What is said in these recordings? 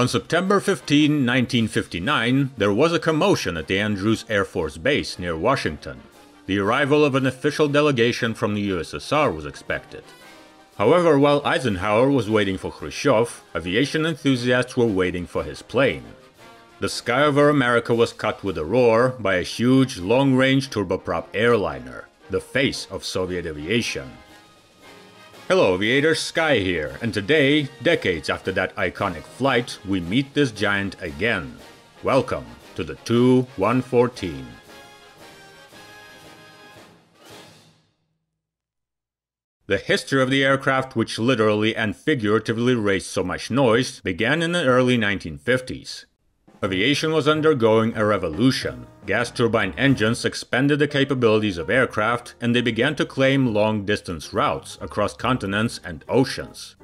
On September 15, 1959, there was a commotion at the Andrews Air Force Base near Washington. The arrival of an official delegation from the USSR was expected. However, while Eisenhower was waiting for Khrushchev, aviation enthusiasts were waiting for his plane. The sky over America was cut with a roar by a huge, long-range turboprop airliner, the face of Soviet aviation. Hello aviators, Sky here, and today, decades after that iconic flight, we meet this giant again. Welcome to the Tu-114. The history of the aircraft, which literally and figuratively raised so much noise, began in the early 1950s. Aviation was undergoing a revolution. Gas turbine engines expanded the capabilities of aircraft, and they began to claim long distance routes across continents and oceans.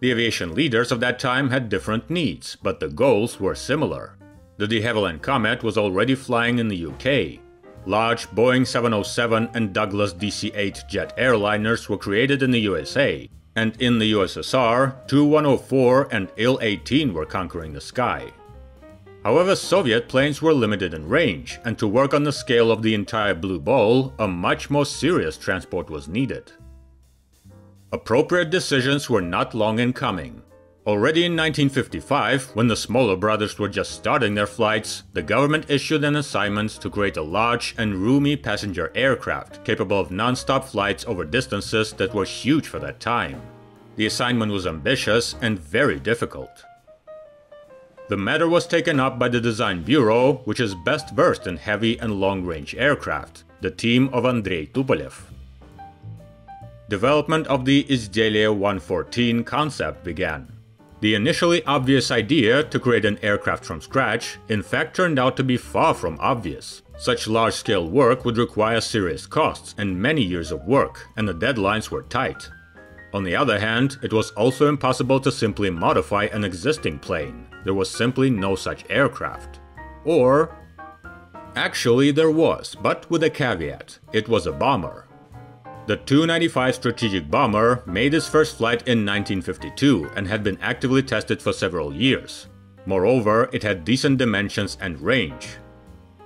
The aviation leaders of that time had different needs, but the goals were similar. The de Havilland Comet was already flying in the UK, Large Boeing 707 and Douglas DC 8 jet airliners were created in the USA, and in the USSR, Tu-104 and Il-18 were conquering the sky. However, Soviet planes were limited in range, and to work on the scale of the entire Blue Bowl, a much more serious transport was needed. Appropriate decisions were not long in coming. Already in 1955, when the smaller brothers were just starting their flights, the government issued an assignment to create a large and roomy passenger aircraft capable of non-stop flights over distances that were huge for that time. The assignment was ambitious and very difficult. The matter was taken up by the Design Bureau, which is best versed in heavy and long-range aircraft, the team of Andrei Tupolev. Development of the Izdeliye 114 concept began. The initially obvious idea to create an aircraft from scratch, in fact turned out to be far from obvious. Such large-scale work would require serious costs and many years of work, and the deadlines were tight. On the other hand, it was also impossible to simply modify an existing plane. There was simply no such aircraft. Or... Actually, there was, but with a caveat. It was a bomber. The Tu-95 strategic bomber made its first flight in 1952 and had been actively tested for several years. Moreover, it had decent dimensions and range.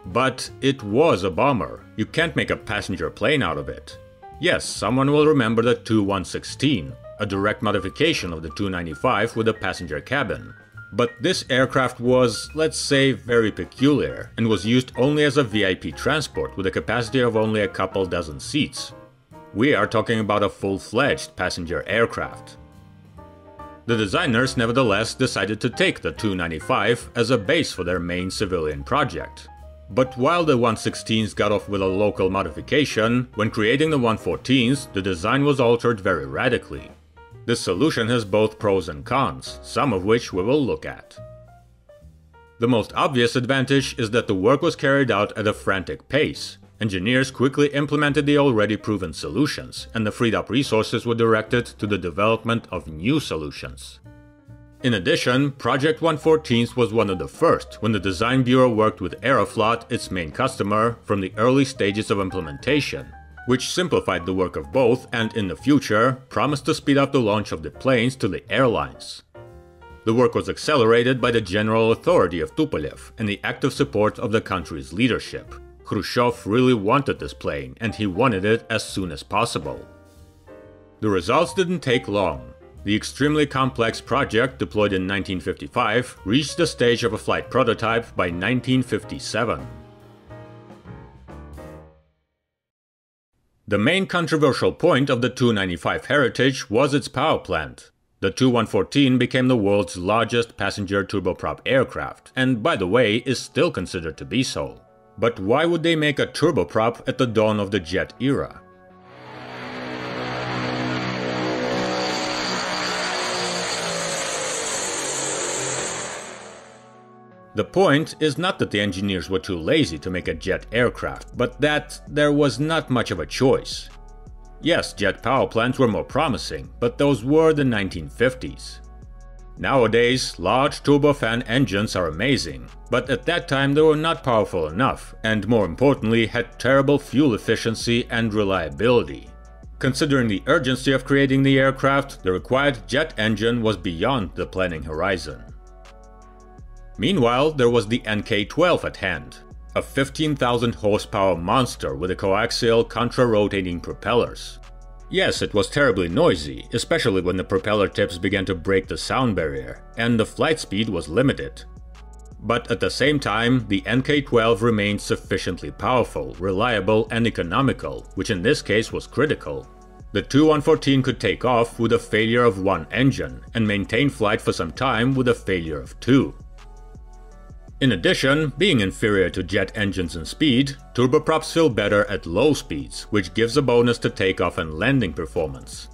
But it was a bomber. You can't make a passenger plane out of it. Yes, someone will remember the Tu-116, a direct modification of the Tu-95 with a passenger cabin. But this aircraft was, let's say, very peculiar and was used only as a VIP transport with a capacity of only a couple dozen seats. We are talking about a full-fledged passenger aircraft. The designers nevertheless decided to take the Tu-95 as a base for their main civilian project. But while the 116s got off with a local modification, when creating the 114s, the design was altered very radically. This solution has both pros and cons, some of which we will look at. The most obvious advantage is that the work was carried out at a frantic pace, Engineers quickly implemented the already proven solutions, and the freed up resources were directed to the development of new solutions. In addition, Project 114 was one of the first when the Design Bureau worked with Aeroflot, its main customer, from the early stages of implementation, which simplified the work of both and in the future promised to speed up the launch of the planes to the airlines. The work was accelerated by the general authority of Tupolev and the active support of the country's leadership, Khrushchev really wanted this plane, and he wanted it as soon as possible. The results didn't take long. The extremely complex project, deployed in 1955, reached the stage of a flight prototype by 1957. The main controversial point of the Tu-95 heritage was its power plant. The Tu-114 became the world's largest passenger turboprop aircraft, and by the way, is still considered to be so. But why would they make a turboprop at the dawn of the jet era? The point is not that the engineers were too lazy to make a jet aircraft, but that there was not much of a choice. Yes, jet power plants were more promising, but those were the 1950s. Nowadays, large turbofan engines are amazing, but at that time they were not powerful enough, and more importantly had terrible fuel efficiency and reliability. Considering the urgency of creating the aircraft, the required jet engine was beyond the planning horizon. Meanwhile, there was the NK-12 at hand, a 15,000 horsepower monster with a coaxial contra-rotating propellers. Yes, it was terribly noisy, especially when the propeller tips began to break the sound barrier, and the flight speed was limited. But at the same time, the NK-12 remained sufficiently powerful, reliable, and economical, which in this case was critical. The Tu-114 could take off with a failure of one engine, and maintain flight for some time with a failure of two. In addition, being inferior to jet engines in speed, turboprops feel better at low speeds, which gives a bonus to takeoff and landing performance.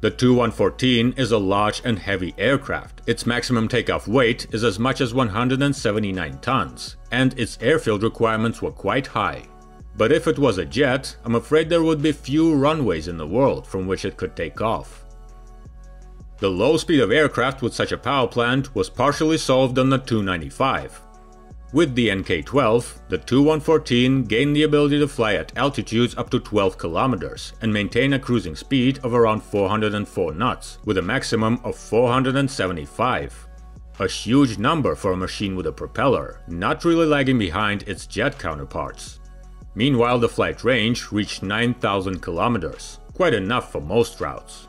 The Tu-114 is a large and heavy aircraft. Its maximum takeoff weight is as much as 179 tons, and its airfield requirements were quite high. But if it was a jet, I'm afraid there would be few runways in the world from which it could take off. The low speed of aircraft with such a power plant was partially solved on the Tu-95, with the NK-12, the Tu-114 gained the ability to fly at altitudes up to 12 kilometers and maintain a cruising speed of around 404 knots, with a maximum of 475. A huge number for a machine with a propeller, not really lagging behind its jet counterparts. Meanwhile, the flight range reached 9,000 kilometers, quite enough for most routes.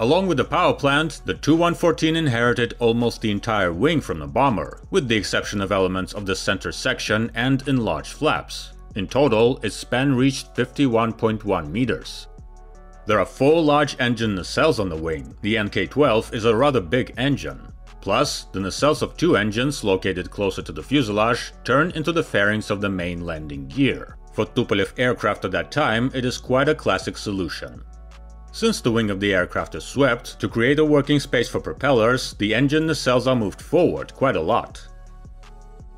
Along with the power plant, the Tu-114 inherited almost the entire wing from the bomber, with the exception of elements of the center section and enlarged flaps. In total, its span reached 51.1 meters. There are four large engine nacelles on the wing. The NK-12 is a rather big engine. Plus, the nacelles of two engines located closer to the fuselage turn into the fairings of the main landing gear. For Tupolev aircraft at that time, it is quite a classic solution. Since the wing of the aircraft is swept, to create a working space for propellers, the engine nacelles are moved forward quite a lot.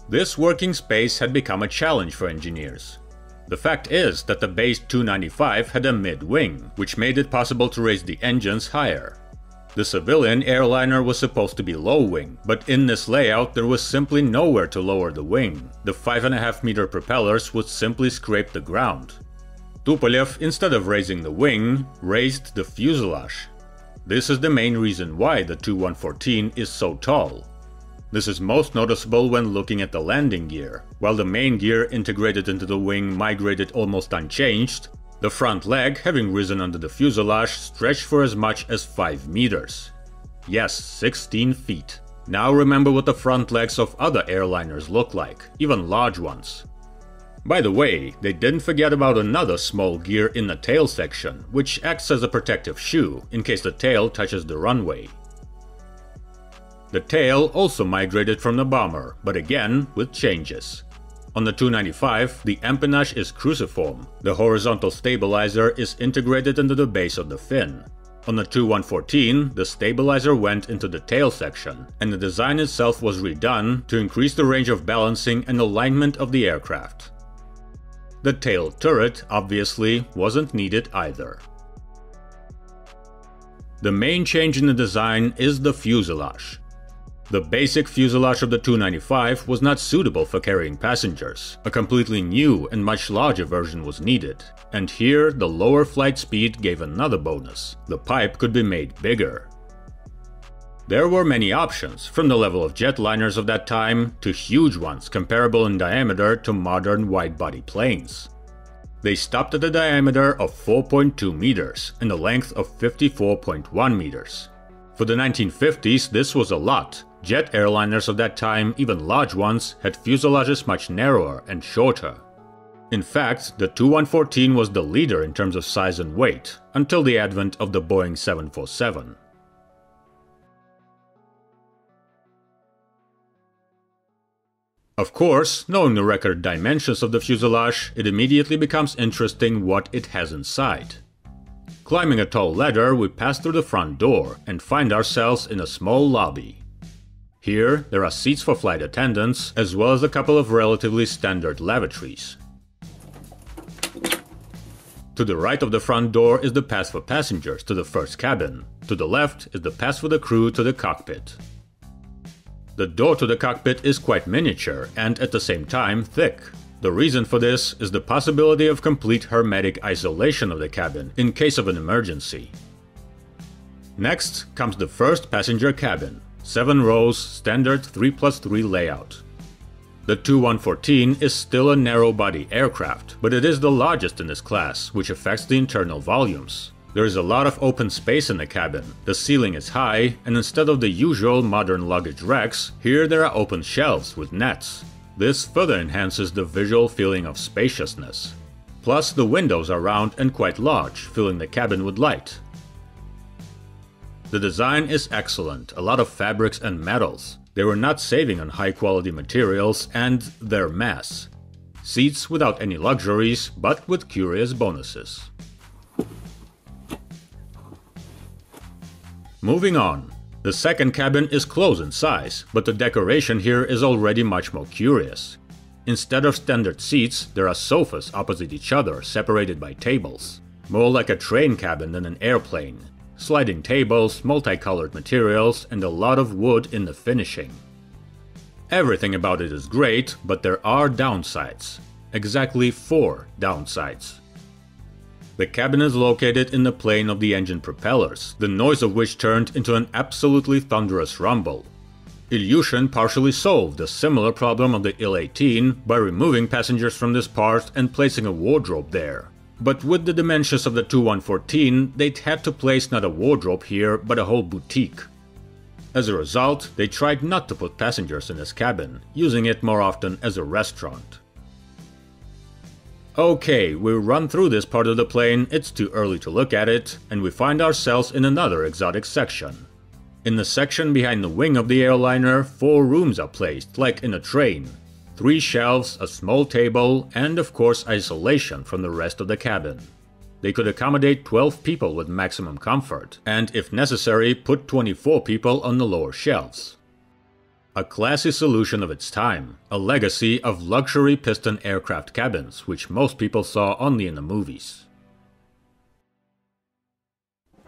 This working space had become a challenge for engineers. The fact is that the base Tu-95 had a mid-wing, which made it possible to raise the engines higher. The civilian airliner was supposed to be low wing, but in this layout there was simply nowhere to lower the wing. The 5.5 meter propellers would simply scrape the ground. Tupolev, instead of raising the wing, raised the fuselage. This is the main reason why the Tu-114 is so tall. This is most noticeable when looking at the landing gear. While the main gear integrated into the wing migrated almost unchanged, the front leg, having risen under the fuselage, stretched for as much as 5 meters. Yes, 16 feet. Now remember what the front legs of other airliners look like, even large ones. By the way, they didn't forget about another small gear in the tail section, which acts as a protective shoe in case the tail touches the runway. The tail also migrated from the bomber, but again with changes. On the Tu-95, the empennage is cruciform. The horizontal stabilizer is integrated into the base of the fin. On the Tu-114, the stabilizer went into the tail section, and the design itself was redone to increase the range of balancing and alignment of the aircraft. The tail turret, obviously, wasn't needed either. The main change in the design is the fuselage. The basic fuselage of the Tu-95 was not suitable for carrying passengers. A completely new and much larger version was needed. And here, the lower flight speed gave another bonus. The pipe could be made bigger. There were many options, from the level of jetliners of that time to huge ones comparable in diameter to modern wide-body planes. They stopped at a diameter of 4.2 meters and a length of 54.1 meters. For the 1950s, this was a lot. Jet airliners of that time, even large ones, had fuselages much narrower and shorter. In fact, the Tu-114 was the leader in terms of size and weight, until the advent of the Boeing 747. Of course, knowing the record dimensions of the fuselage, it immediately becomes interesting what it has inside. Climbing a tall ladder, we pass through the front door and find ourselves in a small lobby. Here, there are seats for flight attendants, as well as a couple of relatively standard lavatories. To the right of the front door is the pass for passengers to the first cabin. To the left is the pass for the crew to the cockpit. The door to the cockpit is quite miniature and at the same time thick. The reason for this is the possibility of complete hermetic isolation of the cabin in case of an emergency. Next comes the first passenger cabin. 7 rows, standard 3 plus 3 layout. The Tu-114 is still a narrow-body aircraft, but it is the largest in this class, which affects the internal volumes. There is a lot of open space in the cabin, the ceiling is high, and instead of the usual modern luggage racks, here there are open shelves with nets. This further enhances the visual feeling of spaciousness. Plus, the windows are round and quite large, filling the cabin with light. The design is excellent, a lot of fabrics and metals. They were not saving on high quality materials and their mass. Seats without any luxuries, but with curious bonuses. Moving on. The second cabin is close in size, but the decoration here is already much more curious. Instead of standard seats, there are sofas opposite each other, separated by tables. More like a train cabin than an airplane. Sliding tables, multicolored materials, and a lot of wood in the finishing. Everything about it is great, but there are downsides. Exactly four downsides. The cabin is located in the plane of the engine propellers, the noise of which turned into an absolutely thunderous rumble. Ilyushin partially solved a similar problem of the Il-18 by removing passengers from this part and placing a wardrobe there. But with the dimensions of the Tu-114, they'd had to place not a wardrobe here, but a whole boutique. As a result, they tried not to put passengers in this cabin, using it more often as a restaurant. Okay, we run through this part of the plane, it's too early to look at it, and we find ourselves in another exotic section. In the section behind the wing of the airliner, four rooms are placed, like in a train, three shelves, a small table, and of course isolation from the rest of the cabin. They could accommodate 12 people with maximum comfort, and if necessary, put 24 people on the lower shelves. A classy solution of its time, a legacy of luxury piston aircraft cabins, which most people saw only in the movies.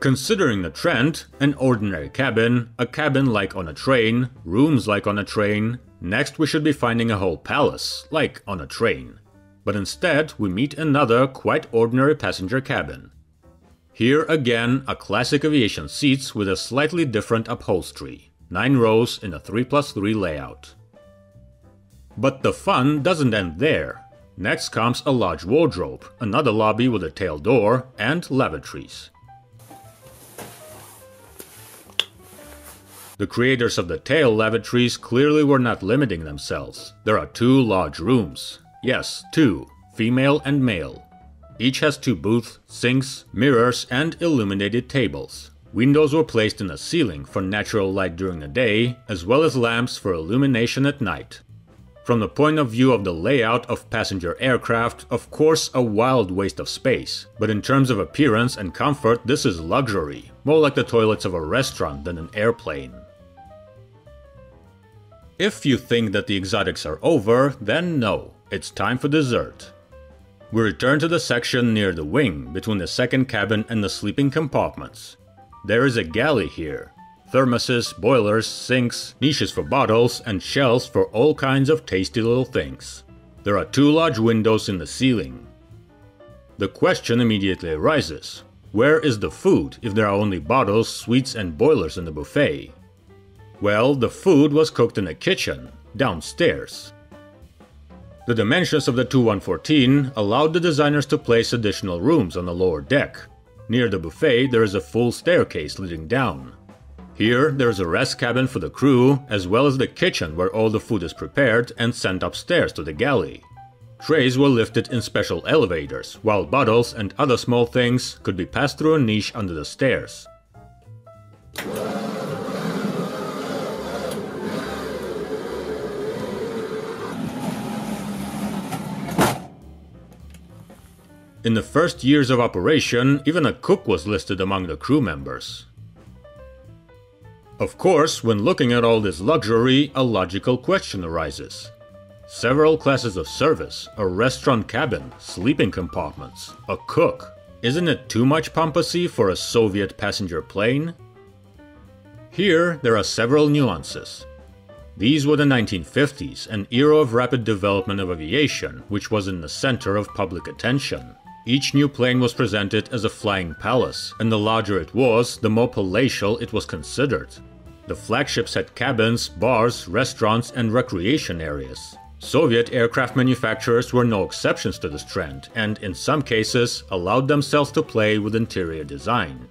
Considering the trend, an ordinary cabin, a cabin like on a train, rooms like on a train, Next, we should be finding a whole palace, like on a train. But instead, we meet another quite ordinary passenger cabin. Here again, a classic aviation seats with a slightly different upholstery, 9 rows in a 3 plus 3 layout. But the fun doesn't end there. Next comes a large wardrobe, another lobby with a tail door, and lavatories. The creators of the tail lavatories clearly were not limiting themselves. There are two large rooms. Yes, two, female and male. Each has two booths, sinks, mirrors, and illuminated tables. Windows were placed in the ceiling for natural light during the day, as well as lamps for illumination at night. From the point of view of the layout of passenger aircraft, of course a wild waste of space, but in terms of appearance and comfort this is luxury, more like the toilets of a restaurant than an airplane. If you think that the exotics are over, then no, it's time for dessert. We return to the section near the wing, between the second cabin and the sleeping compartments. There is a galley here. Thermoses, boilers, sinks, niches for bottles, and shelves for all kinds of tasty little things. There are two large windows in the ceiling. The question immediately arises where is the food if there are only bottles, sweets, and boilers in the buffet? Well, the food was cooked in a kitchen, downstairs. The dimensions of the Tu-114 allowed the designers to place additional rooms on the lower deck. Near the buffet, there is a full staircase leading down. Here, there is a rest cabin for the crew, as well as the kitchen where all the food is prepared and sent upstairs to the galley. Trays were lifted in special elevators, while bottles and other small things could be passed through a niche under the stairs. In the first years of operation, even a cook was listed among the crew members. Of course, when looking at all this luxury, a logical question arises. Several classes of service, a restaurant cabin, sleeping compartments, a cook. Isn't it too much pomposity for a Soviet passenger plane? Here, there are several nuances. These were the 1950s, an era of rapid development of aviation, which was in the center of public attention. Each new plane was presented as a flying palace, and the larger it was, the more palatial it was considered. The flagships had cabins, bars, restaurants, and recreation areas. Soviet aircraft manufacturers were no exceptions to this trend, and in some cases allowed themselves to play with interior design.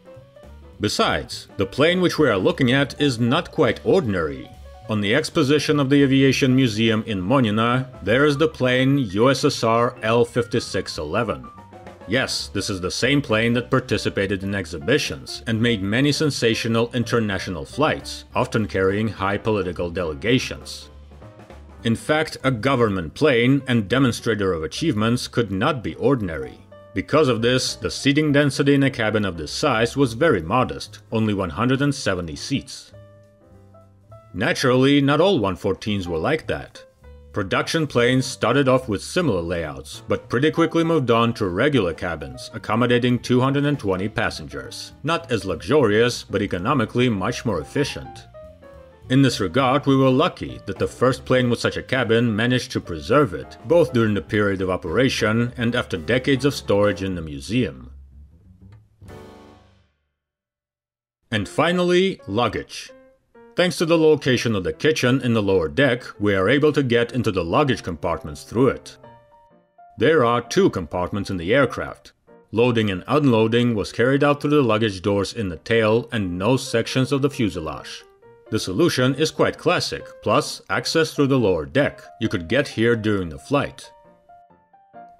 Besides, the plane which we are looking at is not quite ordinary. On the exposition of the Aviation Museum in Monino, there is the plane USSR L-5611. Yes, this is the same plane that participated in exhibitions and made many sensational international flights, often carrying high political delegations. In fact, a government plane and demonstrator of achievements could not be ordinary. Because of this, the seating density in a cabin of this size was very modest, only 170 seats. Naturally, not all 114s were like that. Production planes started off with similar layouts, but pretty quickly moved on to regular cabins, accommodating 220 passengers. Not as luxurious, but economically much more efficient. In this regard, we were lucky that the first plane with such a cabin managed to preserve it, both during the period of operation and after decades of storage in the museum. And finally, luggage. Thanks to the location of the kitchen in the lower deck, we are able to get into the luggage compartments through it. There are two compartments in the aircraft. Loading and unloading was carried out through the luggage doors in the tail and nose sections of the fuselage. The solution is quite classic, plus access through the lower deck. You could get here during the flight.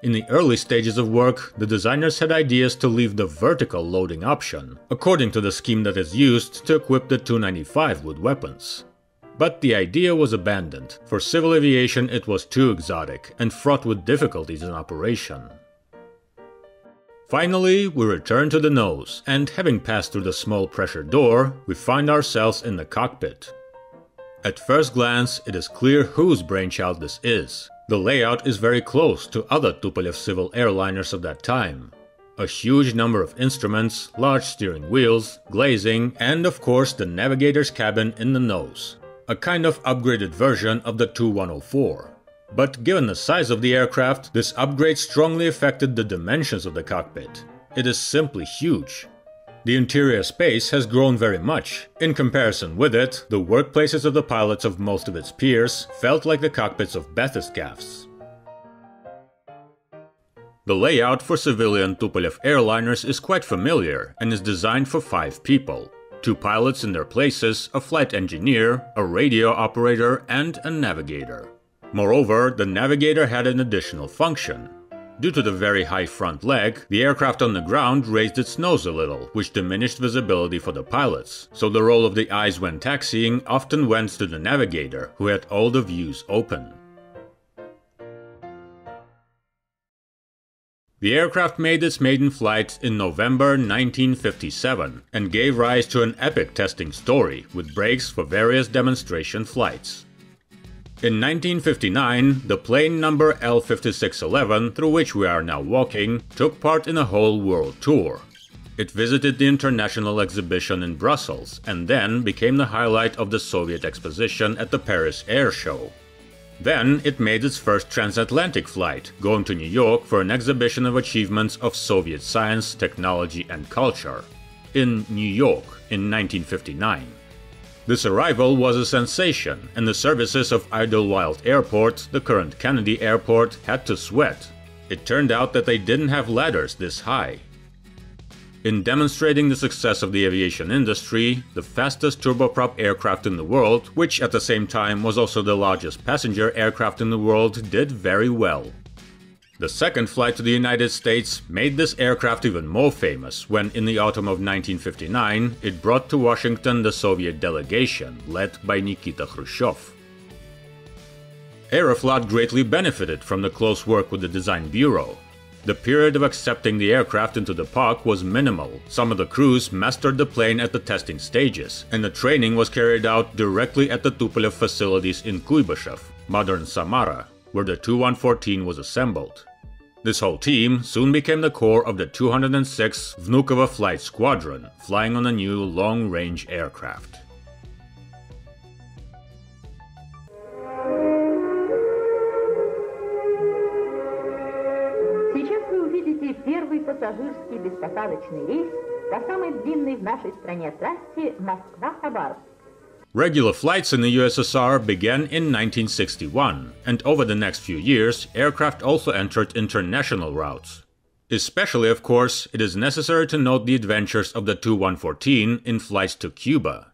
In the early stages of work, the designers had ideas to leave the vertical loading option, according to the scheme that is used to equip the Tu-95 with weapons. But the idea was abandoned. For civil aviation it was too exotic and fraught with difficulties in operation. Finally, we return to the nose, and having passed through the small pressure door, we find ourselves in the cockpit. At first glance, it is clear whose brainchild this is. The layout is very close to other Tupolev civil airliners of that time. A huge number of instruments, large steering wheels, glazing, and of course the navigator's cabin in the nose. A kind of upgraded version of the Tu-104. But given the size of the aircraft, this upgrade strongly affected the dimensions of the cockpit. It is simply huge. The interior space has grown very much. In comparison with it, the workplaces of the pilots of most of its peers felt like the cockpits of bathyscaphs. The layout for civilian Tupolev airliners is quite familiar and is designed for five people. Two pilots in their places, a flight engineer, a radio operator, and a navigator. Moreover, the navigator had an additional function. Due to the very high front leg, the aircraft on the ground raised its nose a little, which diminished visibility for the pilots, so the role of the eyes when taxiing often went to the navigator, who had all the views open. The aircraft made its maiden flight in November 1957 and gave rise to an epic testing story with breaks for various demonstration flights. In 1959, the plane number L5611, through which we are now walking, took part in a whole world tour. It visited the International Exhibition in Brussels and then became the highlight of the Soviet exposition at the Paris Air Show. Then it made its first transatlantic flight, going to New York for an exhibition of achievements of Soviet science, technology, and culture. In New York in 1959. This arrival was a sensation, and the services of Idlewild Airport, the current Kennedy Airport, had to sweat. It turned out that they didn't have ladders this high. In demonstrating the success of the aviation industry, the fastest turboprop aircraft in the world, which at the same time was also the largest passenger aircraft in the world, did very well. The second flight to the United States made this aircraft even more famous when, in the autumn of 1959, it brought to Washington the Soviet delegation, led by Nikita Khrushchev. Aeroflot greatly benefited from the close work with the design bureau. The period of accepting the aircraft into the park was minimal. Some of the crews mastered the plane at the testing stages, and the training was carried out directly at the Tupolev facilities in Kuibyshev, modern Samara, where the Tu-114 was assembled. This whole team soon became the core of the 206th Vnukovo Flight Squadron, flying on a new long-range aircraft. Сейчас вы увидите первый пассажирский беспросадочный рейс до самой длинной в нашей стране трассе Москва-Хабаровск. Regular flights in the USSR began in 1961, and over the next few years, aircraft also entered international routes. Especially, of course, it is necessary to note the adventures of the Tu-114 in flights to Cuba.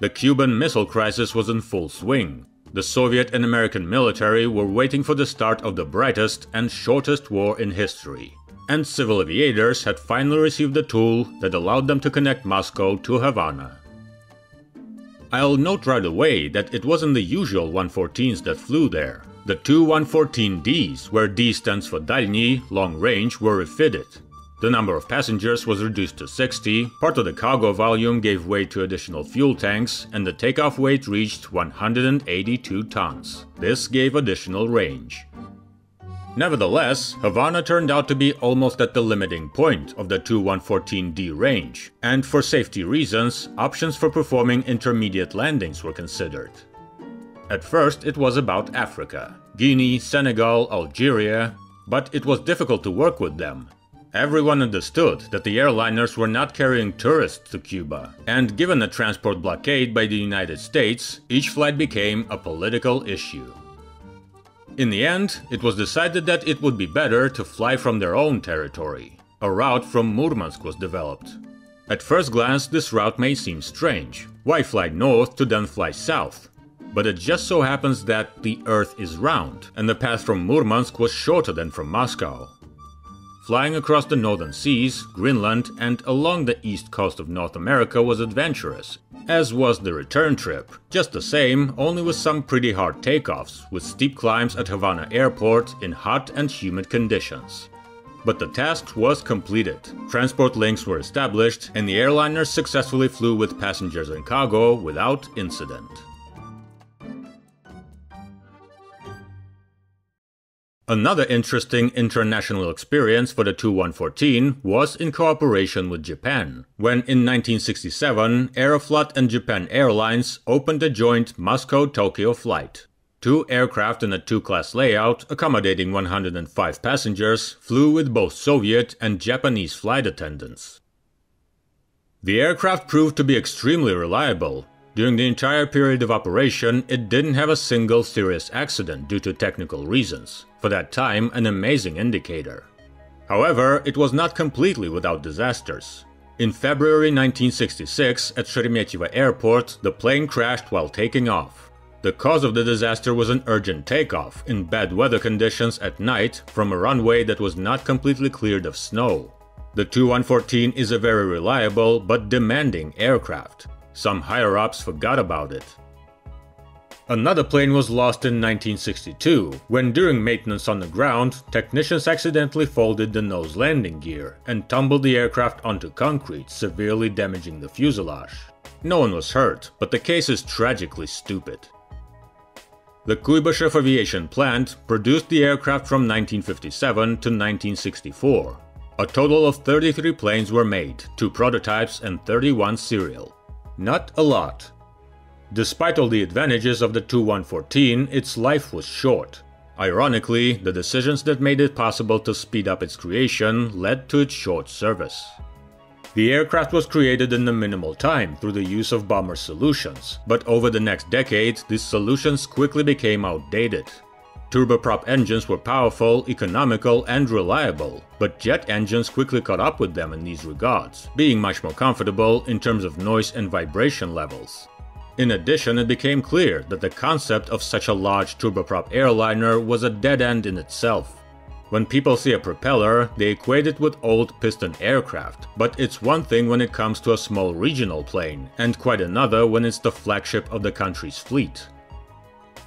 The Cuban Missile Crisis was in full swing. The Soviet and American military were waiting for the start of the brightest and shortest war in history And civil aviators had finally received the tool that allowed them to connect Moscow to Havana. I'll note right away that it wasn't the usual 114s that flew there. The two 114Ds, where D stands for Дальний, long range, were refitted. The number of passengers was reduced to 60, part of the cargo volume gave way to additional fuel tanks, and the takeoff weight reached 182 tons. This gave additional range. Nevertheless, Havana turned out to be almost at the limiting point of the Tu-114D range, and for safety reasons, options for performing intermediate landings were considered. At first, it was about Africa Guinea, Senegal, Algeria, but it was difficult to work with them, Everyone understood that the airliners were not carrying tourists to Cuba, and given the transport blockade by the United States, each flight became a political issue. In the end, it was decided that it would be better to fly from their own territory. A route from Murmansk was developed. At first glance, this route may seem strange. Why fly north to then fly south? But it just so happens that the Earth is round, and the path from Murmansk was shorter than from Moscow. Flying across the northern seas, Greenland, and along the east coast of North America was adventurous, as was the return trip, just the same, only with some pretty hard takeoffs, with steep climbs at Havana Airport in hot and humid conditions. But the task was completed. Transport links were established, and the airliner successfully flew with passengers and cargo without incident. Another interesting international experience for the Tu-114 was in cooperation with Japan, when in 1967 Aeroflot and Japan Airlines opened a joint Moscow-Tokyo flight. Two aircraft in a two-class layout, accommodating 105 passengers, flew with both Soviet and Japanese flight attendants. The aircraft proved to be extremely reliable, during the entire period of operation, it didn't have a single serious accident due to technical reasons, for that time an amazing indicator. However, it was not completely without disasters. In February 1966, at Sheremetyevo Airport, the plane crashed while taking off. The cause of the disaster was an urgent takeoff in bad weather conditions at night from a runway that was not completely cleared of snow. The Tu-114 is a very reliable but demanding aircraft. Some higher ups forgot about it. Another plane was lost in 1962, when during maintenance on the ground, technicians accidentally folded the nose landing gear and tumbled the aircraft onto concrete, severely damaging the fuselage. No one was hurt, but the case is tragically stupid. The Kuibyshev Aviation Plant produced the aircraft from 1957 to 1964. A total of 33 planes were made, 2 prototypes and 31 serial. Not a lot. Despite all the advantages of the Tu-114, its life was short. Ironically, the decisions that made it possible to speed up its creation led to its short service. The aircraft was created in a minimal time through the use of bomber solutions, but over the next decade, these solutions quickly became outdated. Turboprop engines were powerful, economical, and reliable, but jet engines quickly caught up with them in these regards, being much more comfortable in terms of noise and vibration levels. In addition, it became clear that the concept of such a large turboprop airliner was a dead end in itself. When people see a propeller, they equate it with old piston aircraft, but it's one thing when it comes to a small regional plane, and quite another when it's the flagship of the country's fleet.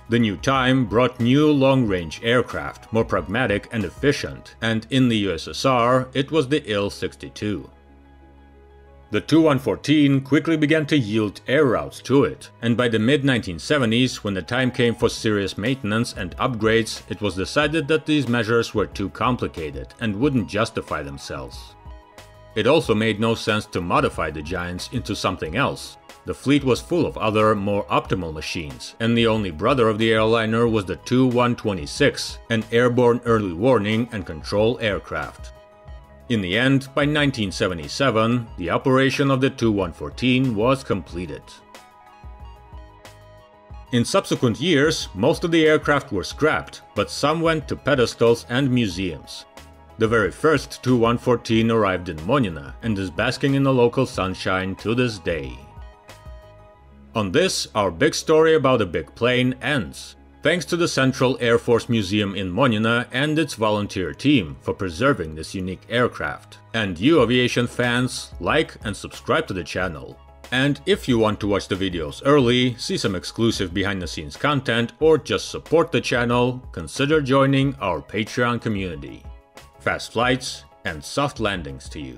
The new time brought new long-range aircraft, more pragmatic and efficient, and in the USSR it was the Il-62. The Tu-114 quickly began to yield air routes to it, and by the mid-1970s, when the time came for serious maintenance and upgrades, it was decided that these measures were too complicated and wouldn't justify themselves. It also made no sense to modify the Giants into something else, the fleet was full of other, more optimal machines, and the only brother of the airliner was the Tu-126, an airborne early warning and control aircraft. In the end, by 1977, the operation of the Tu-114 was completed. In subsequent years, most of the aircraft were scrapped, but some went to pedestals and museums. The very first Tu-114 arrived in Monino and is basking in the local sunshine to this day. On this, our big story about a big plane ends, thanks to the Central Air Force Museum in Monino and its volunteer team for preserving this unique aircraft. And you aviation fans, like and subscribe to the channel. And if you want to watch the videos early, see some exclusive behind the scenes content, or just support the channel, consider joining our Patreon community. Fast flights and soft landings to you.